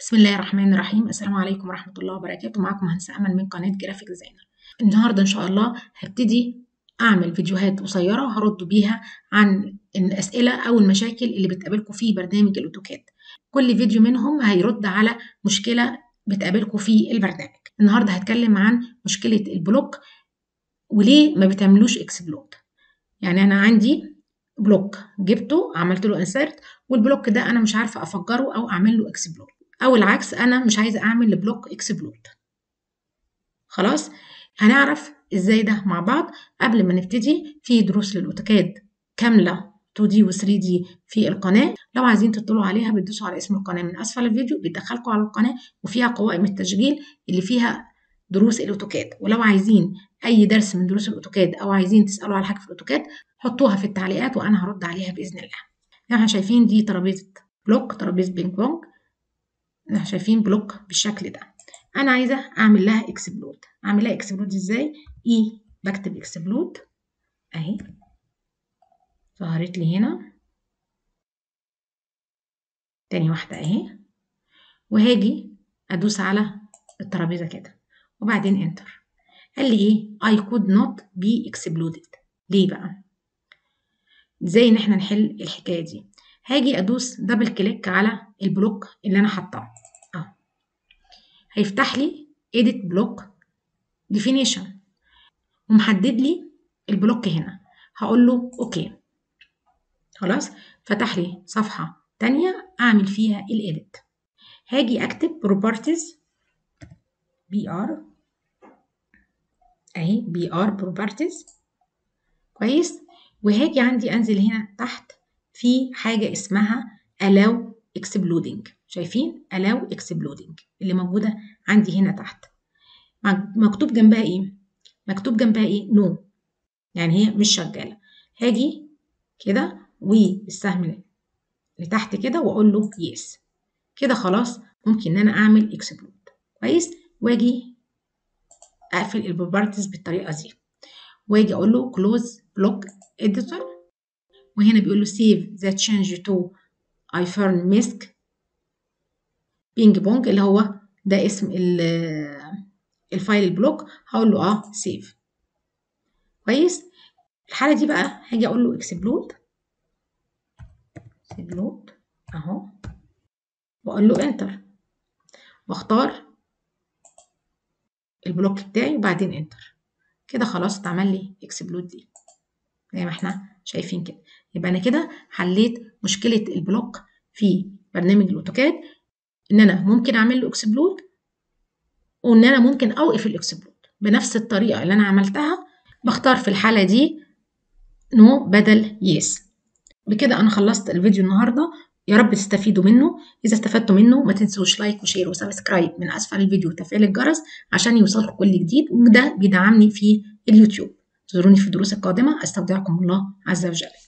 بسم الله الرحمن الرحيم. السلام عليكم ورحمة الله وبركاته. معكم مهندسة أمل من قناة جرافيك ديزاينر. النهاردة إن شاء الله هبتدي أعمل فيديوهات قصيرة هرد بيها عن الأسئلة أو المشاكل اللي بتقابلكم في برنامج الأوتوكاد. كل فيديو منهم هيرد على مشكلة بتقابلكم في البرنامج. النهاردة هتكلم عن مشكلة ال block وليه ما بتعملوش explode. يعني أنا عندي block جبته عملت له insert وال block ده أنا مش عارفة أفجره أو أعمل له explode. أو العكس أنا مش عايزة أعمل ل block explode خلاص؟ هنعرف إزاي ده مع بعض قبل ما نبتدي في دروس للأوتوكاد. كاملة 2D و 3D في القناة. لو عايزين تطلعوا عليها بتدوسوا على اسم القناة. من أسفل الفيديو بيدخلكم على القناة وفيها قوائم التشغيل اللي فيها دروس الأوتوكاد. ولو عايزين أي درس من دروس الأوتوكاد أو عايزين تسألوا على حاجة في الأوتوكاد حطوها في التعليقات وأنا هرد عليها بإذن الله. إحنا شايفين دي ترابيزة block ترابيزة بينج بونج. إحنا شايفين block بالشكل ده. أنا عايزة أعمل لها explode. أعمل لها explode إزاي؟ اي بكتب explode. أهي. ظهرت لي هنا. تاني واحدة أهي. وهاجي أدوس على الترابيزة كده. وبعدين enter. قال لي إيه؟ I could not be exploded ليه بقى؟ إزاي إن إحنا نحل الحكاية دي؟ هاجي أدوس double click على ال block اللي أنا حاطاه. أهو. هيفتح لي edit block definition. ومحدد لي ال block هنا. هقول له okay. خلاص؟ فتح لي صفحة تانية أعمل فيها ال edit هاجي أكتب properties PR أهي PR properties. كويس؟ وهاجي عندي أنزل هنا تحت في حاجة اسمها allow exploding. شايفين? allow exploding اللي موجودة عندي هنا تحت. مكتوب جنبها إيه؟ مكتوب جنبها إيه؟ no. يعني هي مش شغالة. هاجي كده والسهم اللي تحت كده وأقول له yes. كده خلاص ممكن إن أنا أعمل explode. كويس؟ واجي أقفل ال properties بالطريقة دي. واجي أقول له close block editor. وهنا بيقول له save the change to بينج بونج اللي هو ده اسم ال file ال block هقول له آه save كويس؟ الحالة دي بقى هاجي أقول له explode explode أهو. وأقول له enter وأختار ال block بتاعي وبعدين enter كده خلاص اتعمل لي explode دي. زي ما إحنا شايفين كده. يبقى أنا كده حليت مشكلة ال block في برنامج الأوتوكاد إن أنا ممكن أعمل له explode وإن أنا ممكن أوقف ال explode بنفس الطريقة اللي أنا عملتها. بختار في الحالة دي no بدل yes. بكده أنا خلصت الفيديو النهارده. يا رب تستفيدوا منه. إذا استفدتوا منه ما تنسوش like و share و subscribe من أسفل الفيديو وتفعيل الجرس عشان يوصلكم كل جديد وده بيدعمني في اليوتيوب. انتظروني في الدروس القادمة. أستودعكم الله عز وجل.